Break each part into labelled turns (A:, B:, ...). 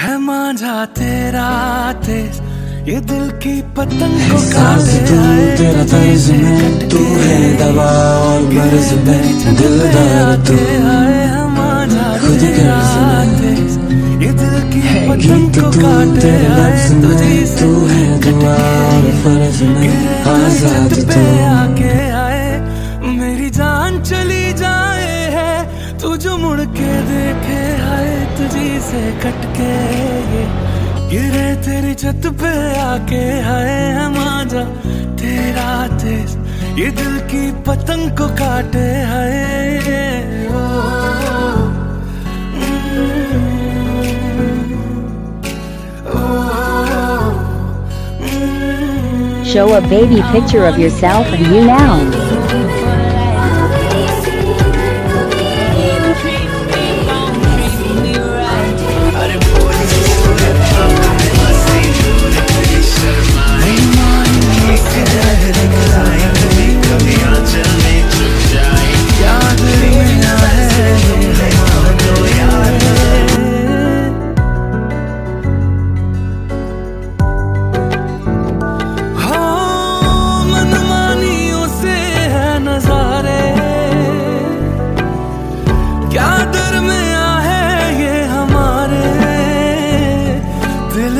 A: है मांझा तेरा तेज ये दिल की पतंग को काटे
B: तू तेरा तर्ज में तू है दवा और मर्ज में दिलदार तू। खुद गर्ज में
A: ये दिल की पतंग को
B: तू
A: काटे
B: तू है दुआ और फ़र्ज़ में आज़ाद तू।
A: मुड़ के देखे आए तुझी से कटके ये। गिरे तेरी छत पे आके आए हम आजा तेरा तेज ये दिल की पतंग को काटे ओ,
C: Show a baby picture of yourself and you now.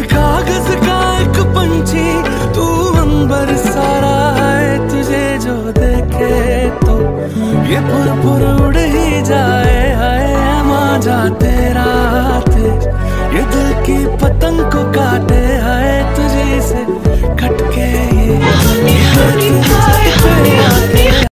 A: कागज़ का एक पंछी, तू अंबर सारा है, तुझे जो देखे तो। ये पुर पुर उड़ ही जाए है माजा तेरा ये दिल की पतंग को